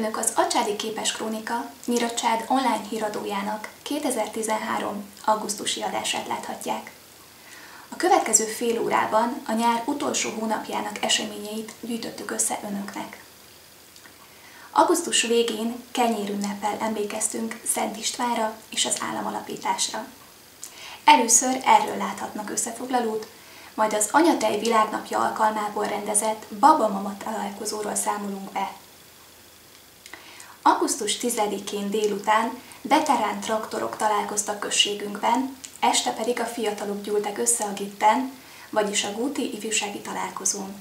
Önök az Acsádi Képes Krónika Nyíracsád online híradójának 2013. augusztusi adását láthatják. A következő fél órában a nyár utolsó hónapjának eseményeit gyűjtöttük össze önöknek. Augusztus végén kenyérünneppel emlékeztünk Szent Istvánra és az államalapításra. Először erről láthatnak összefoglalót, majd az Anyatej Világnapja alkalmából rendezett Baba-Mama találkozóról számolunk be. Augusztus 10-én délután veterán traktorok találkoztak községünkben, este pedig a fiatalok gyűltek össze a Gitten, vagyis a Gúti ifjúsági találkozón.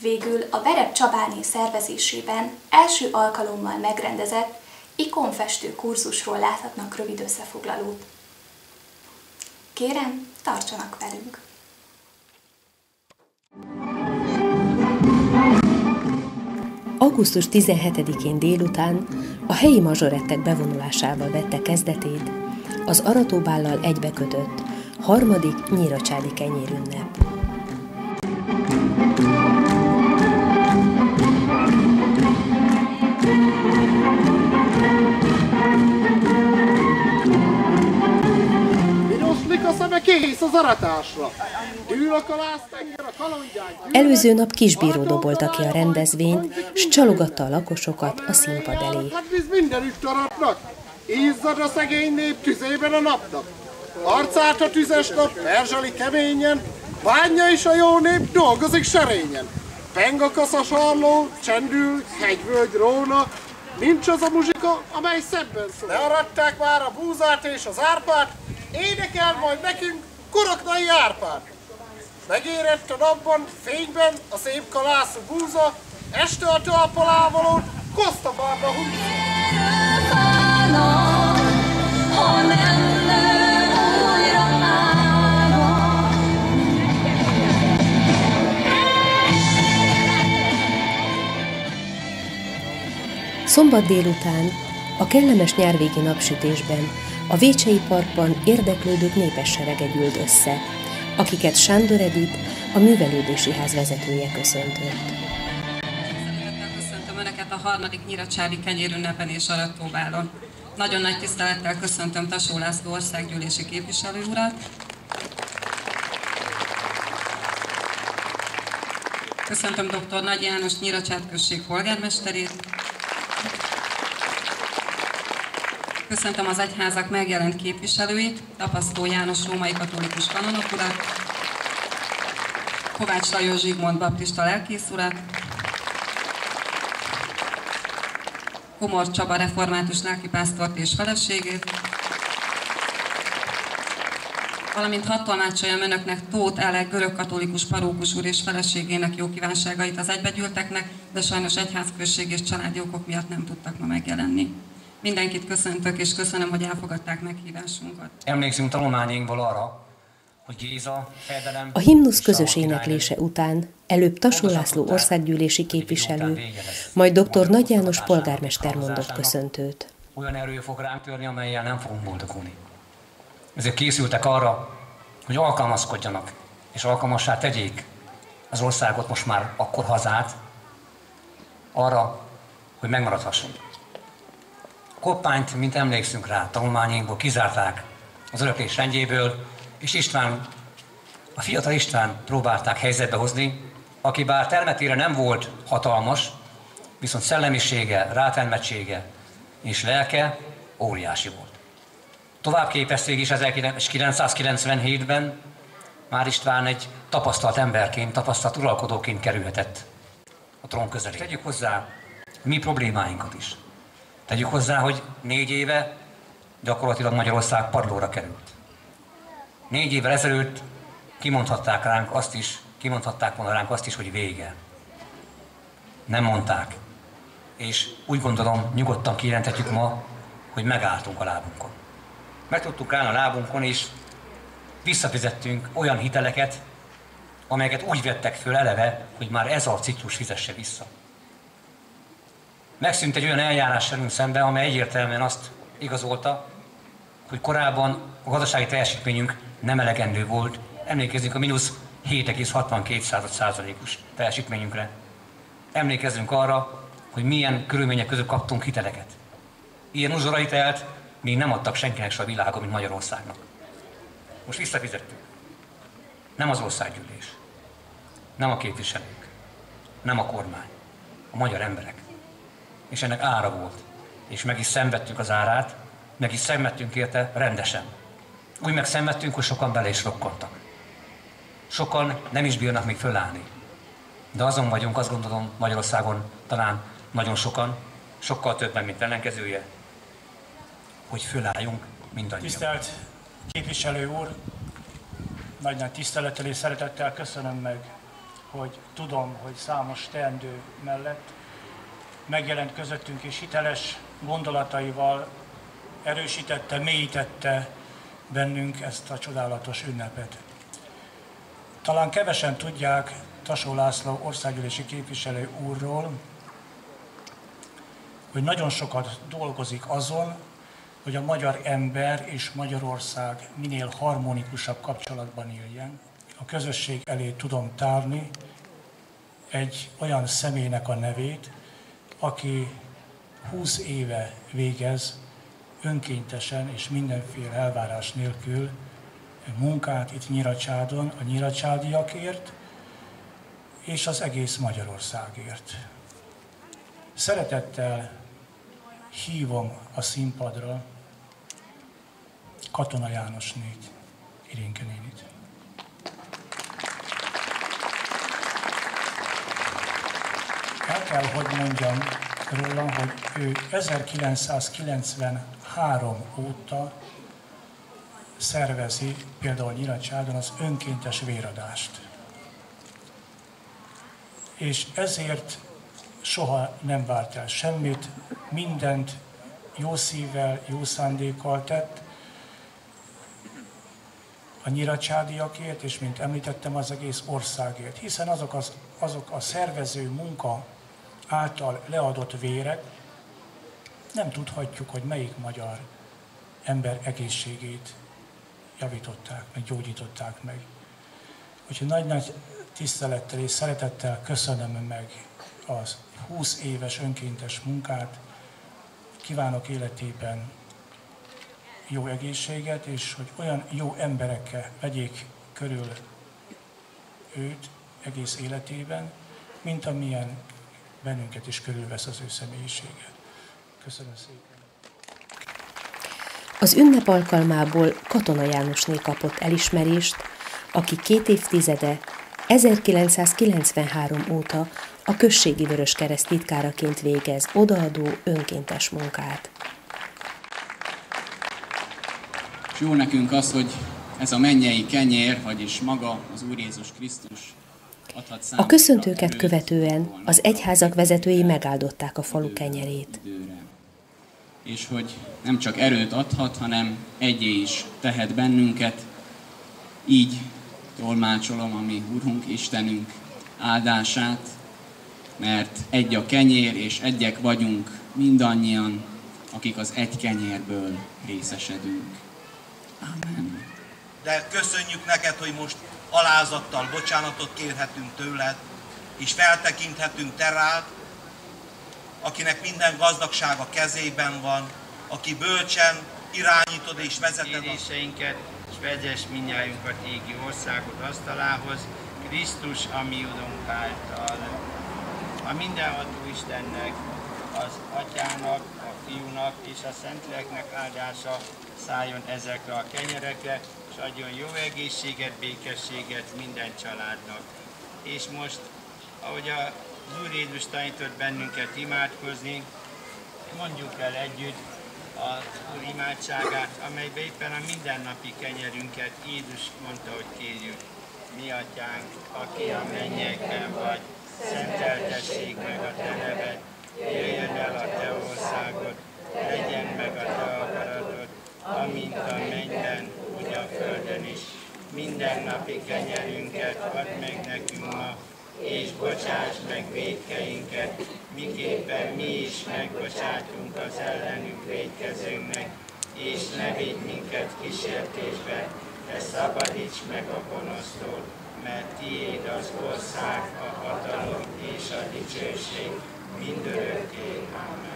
Végül a Vereb Csabáné szervezésében első alkalommal megrendezett ikonfestő kurzusról láthatnak rövid összefoglalót. Kérem, tartsanak velünk! Augusztus 17-én délután a helyi mazsorettek bevonulásával vette kezdetét az aratóbállal egybekötött harmadik nyíracsádi kenyérünnep. Kész az aratásra. Ül a kalásztenger, a kalandjány. Előző nap kisbíró dobolta ki a rendezvényt, s csalogatta a lakosokat a színpad elé. Hát biz mindenütt aratnak. Izzad a szegény nép tüzében a napnak. Arcát a tüzes nap, perzsali keményen, bánja is a jó nép, dolgozik serényen. Peng a kaszasarló, csendül, hegyvölgy, róna, nincs az a muzsika, amely szebben szól. Learadták már a búzát és az árpát, Énekel majd nekünk Koroknai Árpád. Megérett a napban, fényben a szép kalászú búza, este a talpalávalót Kosztabárba húzza. Szombat délután a kellemes nyárvégi napsütésben a Vécsei Parkban érdeklődők népes serege gyűlt össze, akiket Sándor Edith, a Művelődési Ház vezetője köszöntött. Köszöntöm Önöket a harmadik Nyíracsári kenyérünnepen és Arattóbálon. Nagyon nagy tisztelettel köszöntöm Tasó László országgyűlési képviselő urat, Köszöntöm dr. Nagy János Nyíracsád község polgármesterét, Köszöntöm az egyházak megjelent képviselőit, Tapasztó János római katolikus kanonok urat, Kovács Lajos Zsigmond baptista lelkész urat, Komor Csaba református lelkipásztort és feleségét, valamint hadd tolmácsoljam önöknek Tóth Elek görögkatolikus parókus úr és feleségének jó kívánságait az egybegyűlteknek, de sajnos egyházközség és családi okok miatt nem tudtak ma megjelenni. Mindenkit köszöntök, és köszönöm, hogy elfogadták meghívásunkat. Emlékszünk tanulmányainkból arra, hogy Géza, Fedelem, A himnusz közös éneklése után előbb Tasó László országgyűlési képviselő, majd dr. Nagy János polgármester mondott köszöntőt. Olyan erő fog ránk törni, amelyel nem fogunk boldogulni. Ezért készültek arra, hogy alkalmazkodjanak, és alkalmassá tegyék az országot, most már akkor hazát, arra, hogy megmaradhassunk koppányt, mint emlékszünk rá, tanulmányainkból kizárták az öröklés rendjéből, és István, a fiatal István próbálták helyzetbe hozni, aki bár termetére nem volt hatalmas, viszont szellemisége, rátermettsége és lelke óriási volt. Tovább képezték is 1997-ben már István egy tapasztalt emberként, tapasztalt uralkodóként kerülhetett a trón közelé. Tegyük hozzá mi problémáinkat is. Tegyük hozzá, hogy négy éve gyakorlatilag Magyarország padlóra került. Négy évvel ezelőtt kimondhatták ránk azt is, kimondhatták volna ránk azt is, hogy vége. Nem mondták. És úgy gondolom, nyugodtan kijelenthetjük ma, hogy megálltunk a lábunkon. Meg tudtuk állni a lábunkon, és visszafizettünk olyan hiteleket, amelyeket úgy vettek föl eleve, hogy már ez a ciklus fizesse vissza megszűnt egy olyan eljárás velünk szembe, amely egyértelműen azt igazolta, hogy korábban a gazdasági teljesítményünk nem elegendő volt. Emlékezzünk a mínusz 7,62%-os teljesítményünkre. Emlékezzünk arra, hogy milyen körülmények között kaptunk hiteleket. Ilyen uzsorahitelt még nem adtak senkinek se a világon, mint Magyarországnak. Most visszafizettük. Nem az országgyűlés, nem a képviselők, nem a kormány, a magyar emberek. És ennek ára volt. És meg is szenvedtük az árát, meg is szenvedtünk érte rendesen. Úgy meg szenvedtünk, hogy sokan bele is rokkantak. Sokan nem is bírnak még fölállni. De azon vagyunk, azt gondolom Magyarországon talán nagyon sokan, sokkal többen, mint ellenkezője, hogy fölálljunk mindannyian. Tisztelt képviselő úr, nagy nagy tisztelettel és szeretettel köszönöm meg, hogy tudom, hogy számos teendő mellett megjelent közöttünk és hiteles gondolataival erősítette, mélyítette bennünk ezt a csodálatos ünnepet. Talán kevesen tudják Tasó László országgyűlési képviselő úrról, hogy nagyon sokat dolgozik azon, hogy a magyar ember és Magyarország minél harmonikusabb kapcsolatban éljen. A közösség elé tudom tárni egy olyan személynek a nevét, aki 20 éve végez önkéntesen és mindenféle elvárás nélkül munkát itt Nyiracsádon, a nyiracsádiakért és az egész Magyarországért. Szeretettel hívom a színpadra Katona Jánosnét, Irénke nénit. El kell, hogy mondjam róla, hogy ő 1993 óta szervezi például Nyiracsádon az önkéntes véradást. És ezért soha nem várt el semmit, mindent jó szívvel, jó szándékkal tett, a nyiracsádiakért, és mint említettem, az egész országért. Hiszen azok, az, azok a szervező munka által leadott vérek, nem tudhatjuk, hogy melyik magyar ember egészségét javították, meg gyógyították meg. Úgyhogy nagy-nagy tisztelettel és szeretettel köszönöm meg az 20 éves önkéntes munkát, kívánok életében jó egészséget, és hogy olyan jó emberekkel vegyék körül őt egész életében, mint amilyen bennünket is körülvesz az ő személyisége. Köszönöm szépen! Az ünnep alkalmából Katona Jánosné kapott elismerést, aki két évtizede, 1993 óta a községi Vöröskereszt titkáraként végez odaadó önkéntes munkát. És jó nekünk az, hogy ez a mennyei kenyér, vagyis maga az Úr Jézus Krisztus A köszöntőket követően az egyházak vezetői megáldották a falu kenyerét. És hogy nem csak erőt adhat, hanem egyé is tehet bennünket. Így tolmácsolom a mi Urunk Istenünk áldását, mert egy a kenyér, és egyek vagyunk mindannyian, akik az egy kenyérből részesedünk. Amen. De köszönjük neked, hogy most alázattal bocsánatot kérhetünk tőled, és feltekinthetünk te rád, akinek minden gazdagság a kezében van, aki bölcsen irányítod és vezeted. Kéréseinket, és vezess minnyájunkat égi országot asztalához, Krisztus, a mi udunk által. A mindenható Istennek, az Atyának, a Fiúnak és a Szentléleknek áldása szálljon ezekre a kenyerekre, és adjon jó egészséget, békességet minden családnak. És most, ahogy a Úr Jézus tanított bennünket imádkozni, mondjuk el együtt az Úr imádságát, amelybe éppen a mindennapi kenyerünket Jézus mondta, hogy kérjük. Mi atyánk, aki a mennyekben vagy, szenteltessék meg a te neved, jöjjön el a te országod, legyen meg a te akaratod, amint a mennyben, úgy a földön is. Minden napi kenyerünket add meg nekünk ma, és bocsáss meg védkeinket, miképpen mi is megbocsátunk az ellenünk védkezőnknek, és ne védj minket kísértésbe, de szabadíts meg a gonosztól, mert tiéd az ország, a hatalom és a dicsőség mindörökké. Amen.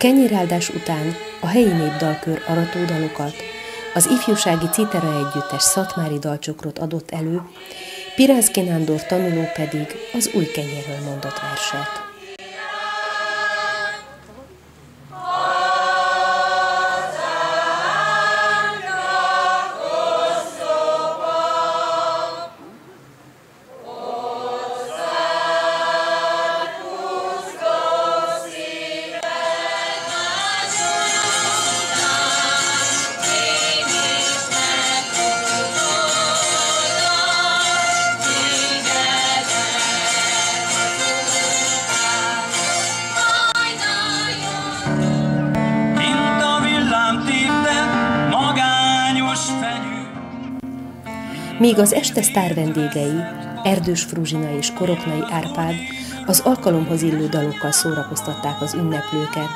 Kenyéráldás után a helyi népdalkör aratódalokat, az ifjúsági Citera együttes szatmári dalcsokrot adott elő, Piránszki Nándor tanuló pedig az új kenyérről mondott verset. Míg az este sztár vendégei, Erdős Fruzsina és Koroknai Árpád az alkalomhoz illő dalokkal szórakoztatták az ünneplőket,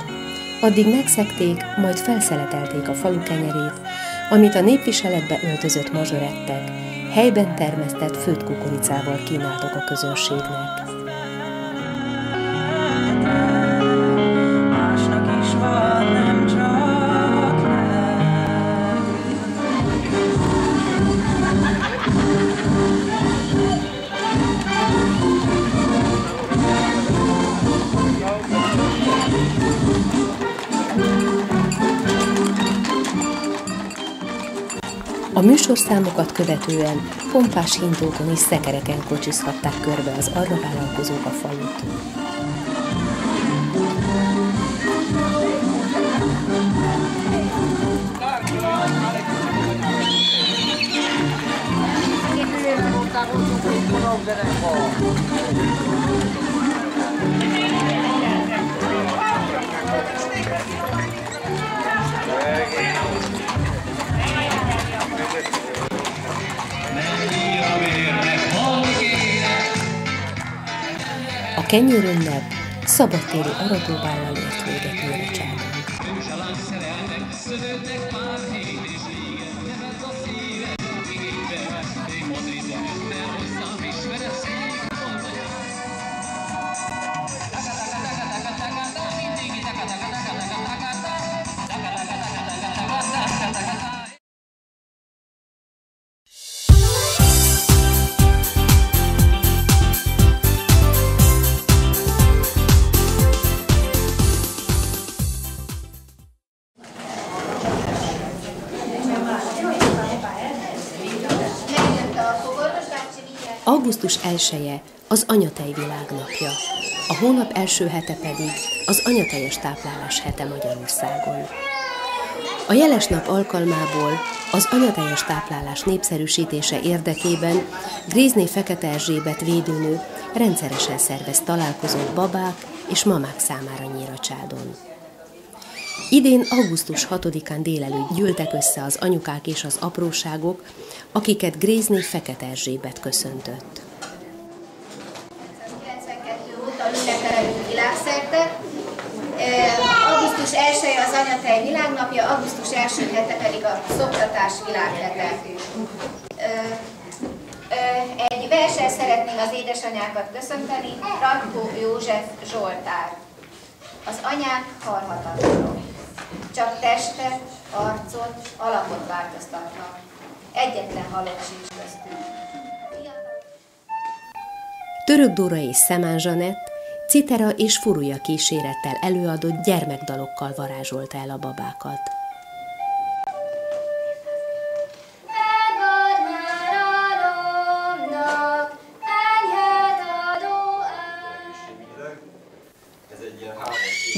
addig megszekték, majd felszeletelték a falu kenyerét, amit a népviseletbe öltözött mazsorettek, helyben termesztett főtt kukoricával kínáltak a közönségnek. Műsorszámokat követően pompás hintókon és szekereken kocsizhatták körbe az arra vállalkozók a falut. A kenyérünnep szabadtéri aratóbállal ért véget Nyíregyházon. Augusztus 1 az anyatej világnapja, a hónap első hete pedig az anyatejes táplálás hete Magyarországon. A jeles nap alkalmából az anyatejes táplálás népszerűsítése érdekében Grézné Fekete Erzsébet védőnő rendszeresen szervez találkozót babák és mamák számára Nyíracsádon. Idén augusztus 6-án délelőtt gyűltek össze az anyukák és az apróságok, akiket Grézné Fekete Erzsébet köszöntött. 92 óta ünnepelünk világszerte. Augusztus 1 anyatej világnapja, augusztus 1 hete pedig a szoktatás világhete. Egy versen szeretném az édesanyákat köszönteni, Ratkó József Zsoltár. Az anyák halhatatlanok. Csak testet, arcot, alapot változtatnak. Egyetlen halott sincs köztük. Török Dóra és Szemán Zsanett citera és furúja kísérettel előadott gyermekdalokkal varázsolta el a babákat.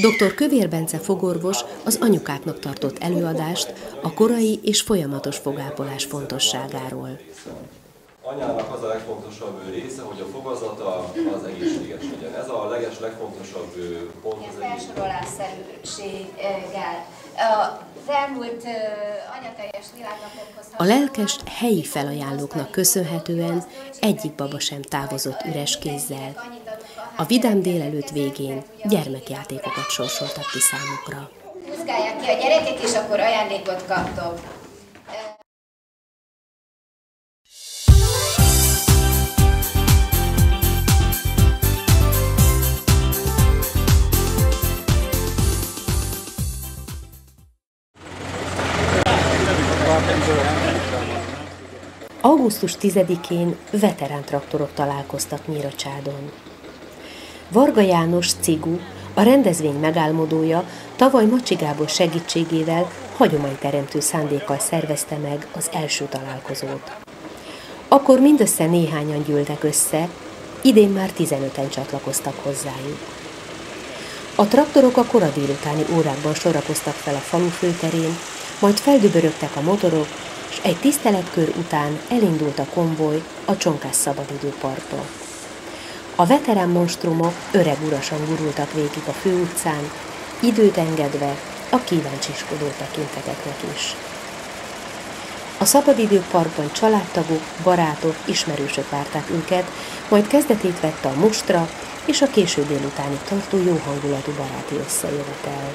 Dr. Kövér Bence fogorvos az anyukáknak tartott előadást a korai és folyamatos fogápolás fontosságáról. Anyának az a legfontosabb része, hogy a fogazata az egészséges legyen. Ez a leges legfontosabb pont az felsorolásszerűséggel. Az elmúlt anyateljes világnapokhoz... A lelkes helyi felajánlóknak köszönhetően egyik baba sem távozott üres kézzel. A vidám délelőtt végén gyermekjátékokat sorsoltak ki számukra. Húzgálják ki a gyerekek, és akkor ajándékot kaptok. Augusztus 10-én veterán traktorok találkoztak Nyíracsádon. Varga János Cigu, a rendezvény megálmodója, tavaly Macsi Gábor segítségével hagyományteremtő szándékkal szervezte meg az első találkozót. Akkor mindössze néhányan gyűltek össze, idén már 15-en csatlakoztak hozzájuk. A traktorok a kora délutáni órákban sorakoztak fel a falu főterén, majd feldübörögtek a motorok, és egy tiszteletkör után elindult a konvoj a Csonkás szabadidőparkba. A veterán monstrumok öreg urasan gurultak végig a főutcán, időt engedve a kíváncsiskodó tekinteteknek is. A szabadidőparkban családtagok, barátok, ismerősök várták őket, majd kezdetét vette a mustra és a késő délutáni tartó jó hangulatú baráti összejövetel.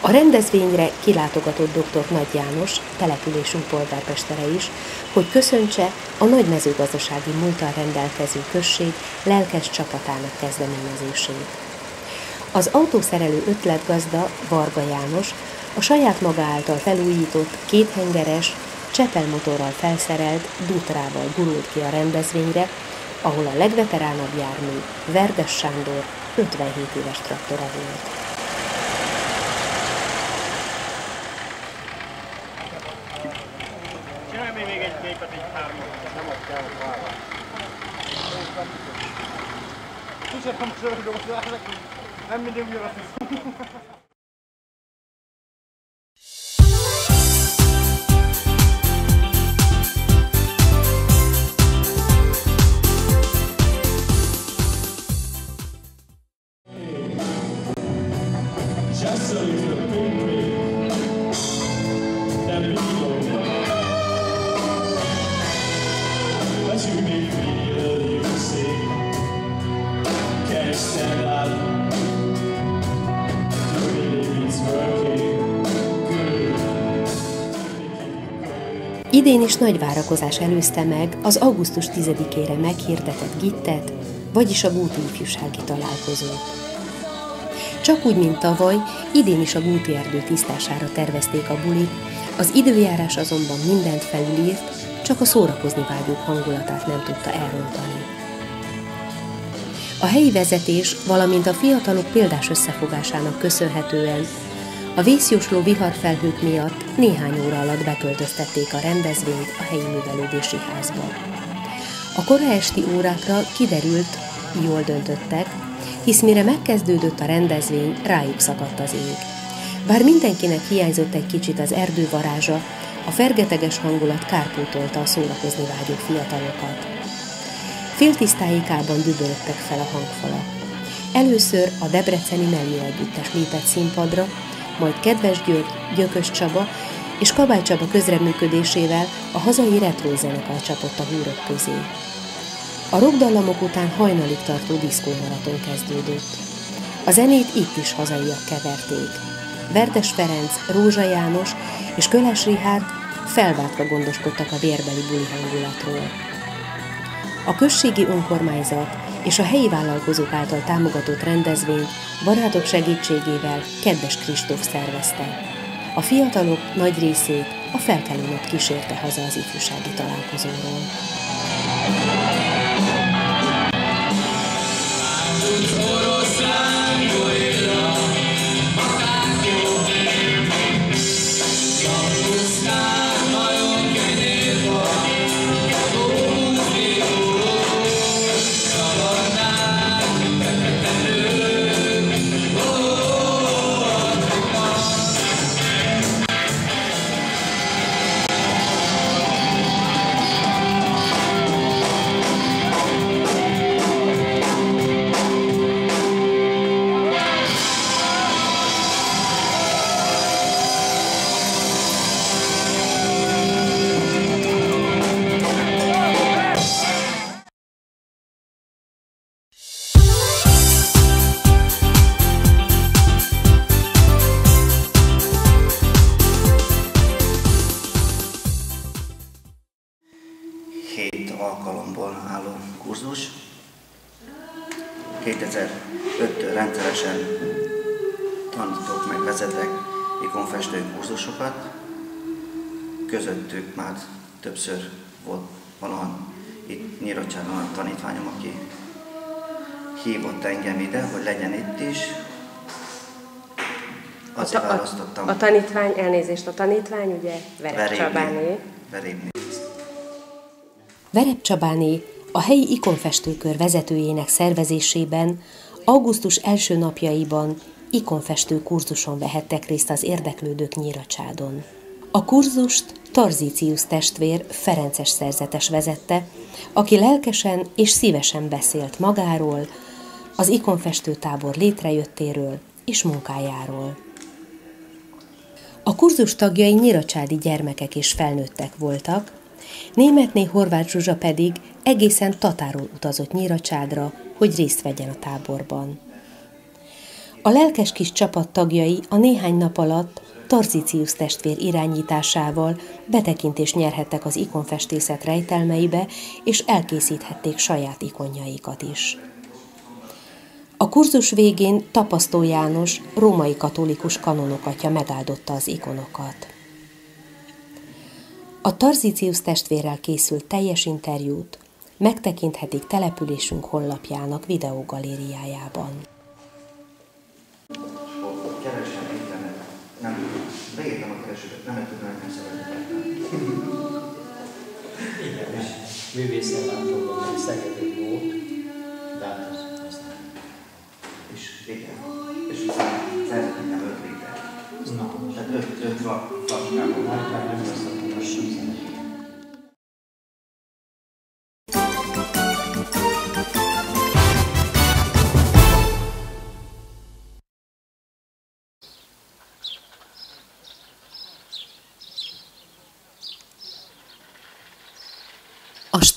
A rendezvényre kilátogatott dr. Nagy János, településünk polgármestere is, hogy köszöntse a nagy mezőgazdasági múltal rendelkező község lelkes csapatának kezdeményezését. Az autószerelő ötletgazda Varga János a saját maga által felújított, kéthengeres, csepelmotorral felszerelt dutrával gurult ki a rendezvényre, ahol a legveteránabb jármű Verdes Sándor 57 éves traktora volt. ในปฏิทินทั้งหมดเจ้าว่าว่าที่จะทำเชื่อมโยงกันแล้วไม่ได้วิ่งรับ Idén is nagy várakozás előzte meg az augusztus 10-ére meghirdetett gittet, vagyis a Gúti ifjúsági találkozót. Csak úgy, mint tavaly, idén is a Gúti erdő tisztására tervezték a bulit, az időjárás azonban mindent felülírt, csak a szórakozni vágyók hangulatát nem tudta elrontani. A helyi vezetés, valamint a fiatalok példás összefogásának köszönhetően a vészjósló viharfelhők miatt néhány óra alatt beköltöztették a rendezvényt a helyi művelődési házba. A kora esti órákra kiderült, jól döntöttek, hisz mire megkezdődött a rendezvény, rájuk szakadt az ég. Bár mindenkinek hiányzott egy kicsit az erdő varázsa, a fergeteges hangulat kárpótolta a szórakozni vágyó fiatalokat. Féltisztáikában dübörögtek fel a hangfalak. Először a Debreceni Mellő Együttes lépett színpadra, majd Kedves György, Gyökös Csaba és Kabály Csaba közreműködésével a hazai retro zenekar csapott a húrok közé. A rockdallamok után hajnalig tartó diszkómaraton kezdődött. A zenét itt is hazaiak keverték. Verdes Ferenc, Rózsa János és Köles Rihárd felváltva gondoskodtak a vérbeli buli hangulatról. A községi önkormányzat és a helyi vállalkozók által támogatott rendezvényt barátok segítségével Kedves Kristóf szervezte. A fiatalok nagy részét a felkelő nap kísérte haza az ifjúsági találkozóról. Engem ide, hogy legyen itt is. Azért a, választottam. a tanítvány, elnézést, a tanítvány ugye Verébné. Csabáné. Verébné. Csabáné a helyi ikonfestőkör vezetőjének szervezésében augusztus első napjaiban ikonfestő kurzuson vehettek részt az érdeklődők Nyíracsádon. A kurzust Tarzícius testvér Ferences szerzetes vezette, aki lelkesen és szívesen beszélt magáról, az ikonfestő tábor létrejöttéről és munkájáról. A kurzus tagjai nyiracsádi gyermekek és felnőttek voltak, németné Horváth Zsuzsa pedig egészen Tatáról utazott Nyíracsádra, hogy részt vegyen a táborban. A lelkes kis csapat tagjai a néhány nap alatt Tarzicius testvér irányításával betekintést nyerhettek az ikonfestészet rejtelmeibe, és elkészíthették saját ikonjaikat is. A kurzus végén Tapasztó János, római katolikus kanonokatja megáldotta az ikonokat. A Tarzicius testvérrel készült teljes interjút megtekinthetik településünk honlapjának videógalériájában. Keresem internet. Nem, beírtam a keresőt, nem tudom, nem szeretem. Igen, művészen látom, hogy Szegedő volt, de hát igen, és utána szeretnék nem öt liter. Na, Tehát öt, öt vaknában. hát nem tudas sem A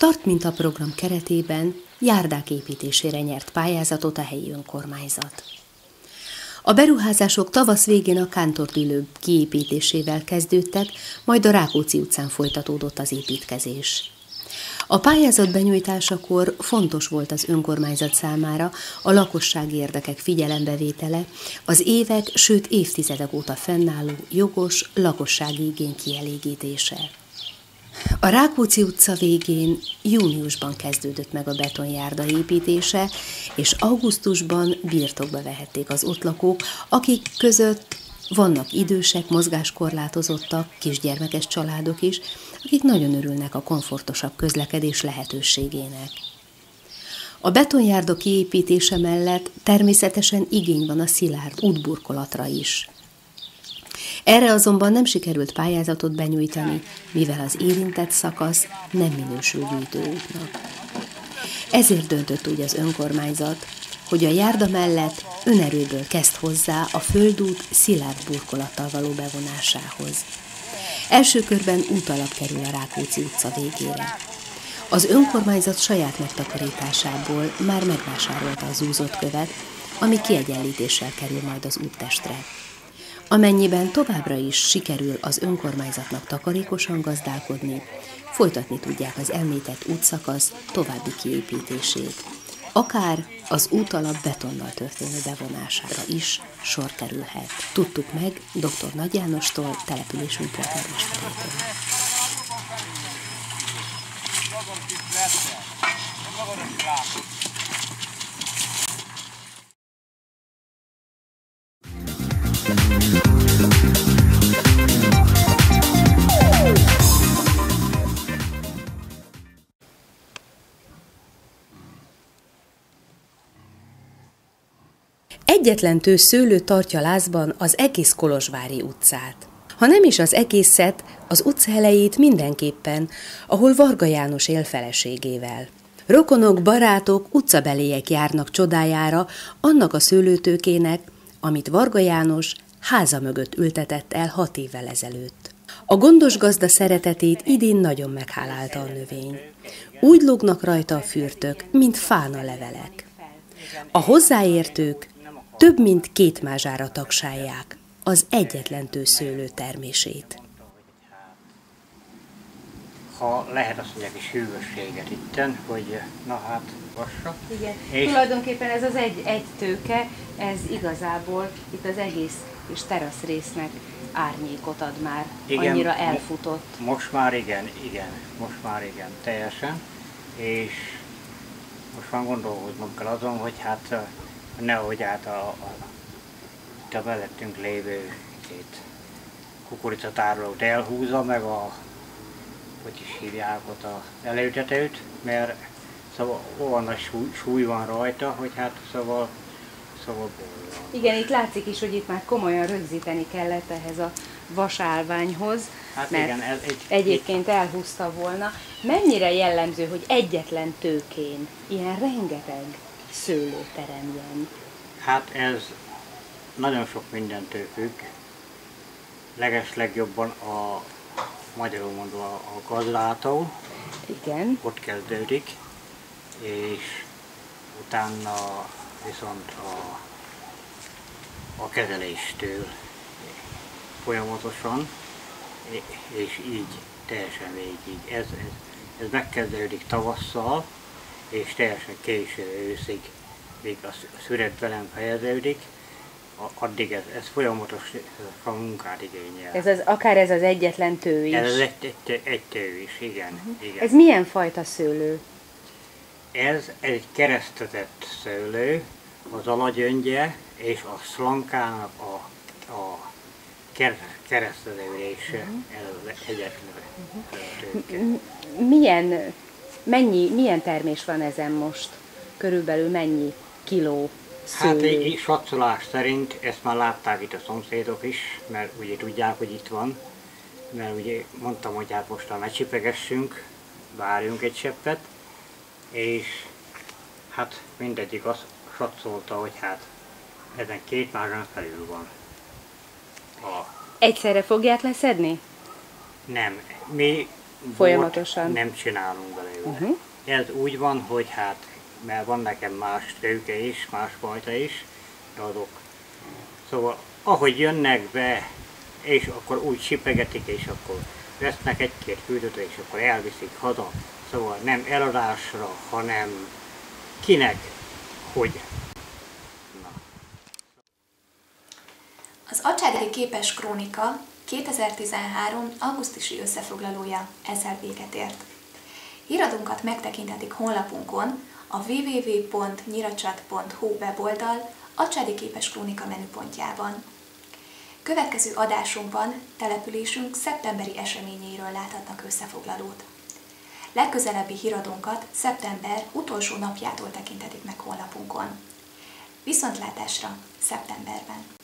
Start mintaprogram keretében járdák építésére nyert pályázatot a helyi önkormányzat. A beruházások tavasz végén a Kántortilő kiépítésével kezdődtek, majd a Rákóczi utcán folytatódott az építkezés. A pályázat benyújtásakor fontos volt az önkormányzat számára a lakossági érdekek figyelembevétele, az évek, sőt évtizedek óta fennálló jogos lakossági igény kielégítése. A Rákóczi utca végén júniusban kezdődött meg a betonjárda építése, és augusztusban birtokba vehették az ott lakók, akik között vannak idősek, mozgáskorlátozottak, kisgyermekes családok is, akik nagyon örülnek a komfortosabb közlekedés lehetőségének. A betonjárda kiépítése mellett természetesen igény van a szilárd útburkolatra is. Erre azonban nem sikerült pályázatot benyújtani, mivel az érintett szakasz nem minősül gyűjtőútnak. Ezért döntött úgy az önkormányzat, hogy a járda mellett önerőből kezd hozzá a földút szilárd burkolattal való bevonásához. Első körben útalap kerül a Rákóczi utca végére. Az önkormányzat saját megtakarításából már megvásárolta az úzott követ, ami kiegyenlítéssel kerül majd az úttestre. Amennyiben továbbra is sikerül az önkormányzatnak takarékosan gazdálkodni, folytatni tudják az említett útszakasz további kiépítését. Akár az útalap betonnal történő bevonására is sor kerülhet. Tudtuk meg dr. Nagy Jánostól, településünk polgármesterétől. Egyetlen tő szőlő tartja lázban az egész Kolozsvári utcát. Ha nem is az egészet, az utca elejét mindenképpen, ahol Varga János él feleségével. Rokonok, barátok, utcabeliek járnak csodájára annak a szőlőtőkének, amit Varga János háza mögött ültetett el hat évvel ezelőtt. A gondos gazda szeretetét idén nagyon meghálálta a növény. Úgy lógnak rajta a fürtök, mint fána levelek. A hozzáértők több mint két mázsára tagsálják az egyetlen tőszőlő termését. Ha lehet azt mondják is hűvösséget itten, hogy na hát, vassa. Igen. És- Tulajdonképpen ez az egy, egy tőke, ez igazából itt az egész és terasz résznek árnyékot ad már, igen, annyira elfutott. Most már igen, igen, most már igen, teljesen. És most már gondolkodnunk kell azon, hogy hát nehogy át a, a, a, a mellettünk lévő két kukoricatárolót elhúzza, meg a, hogy is hívják ott a előtetőt, mert szóval olyan nagy súly, súly van rajta, hogy hát szóval, szóval Igen, itt látszik is, hogy itt már komolyan rögzíteni kellett ehhez a vasálványhoz, Hát mert igen, ez egy, egyébként elhúzta volna. Mennyire jellemző, hogy egyetlen tőkén ilyen rengeteg szőlő teremjen? Hát ez nagyon sok mindentől függ. Leges legjobban a magyarul mondva a gazdától. Igen. Ott kezdődik, és utána viszont a, a kezeléstől folyamatosan, és így teljesen végig. Ez, ez, ez megkezdődik tavasszal, és teljesen késő őszig, még a szüret velem fejeződik, addig ez, ez folyamatos a munkát igényel. Ez az, akár ez az egyetlen tő is. Ez az egy, egy, egy tő is, igen. Uh-huh. igen. Ez milyen fajta szőlő? Ez egy keresztetett szőlő, az alagyöngye és a szlankának a, a keresztelődése, uh-huh. ez az egyetlen uh-huh. Milyen, mennyi, milyen termés van ezen most? Körülbelül mennyi kiló szőlő? Hát egy satszolás szerint, ezt már látták itt a szomszédok is, mert ugye tudják, hogy itt van, mert ugye mondtam, hogy hát most ne csipegessünk, várjunk egy seppet, és hát mindegyik azt satszolta, hogy hát ezen két mázsán felül van. A... Egyszerre fogják leszedni? Nem, mi Folyamatosan. nem csinálunk belőle. Uh-huh. Ez úgy van, hogy hát, mert van nekem más tőke is, más fajta is, azok. Szóval ahogy jönnek be, és akkor úgy sipegetik, és akkor vesznek egy-két küldőt, és akkor elviszik haza. Szóval nem eladásra, hanem kinek, hogy. Az Acsádi Képes Krónika 2013. augusztusi összefoglalója ezzel véget ért. Híradunkat megtekinthetik honlapunkon a www.nyiracsat.hu weboldal Acsádi Képes Krónika menüpontjában. Következő adásunkban településünk szeptemberi eseményeiről láthatnak összefoglalót. Legközelebbi híradónkat szeptember utolsó napjától tekinthetik meg honlapunkon. Viszontlátásra szeptemberben!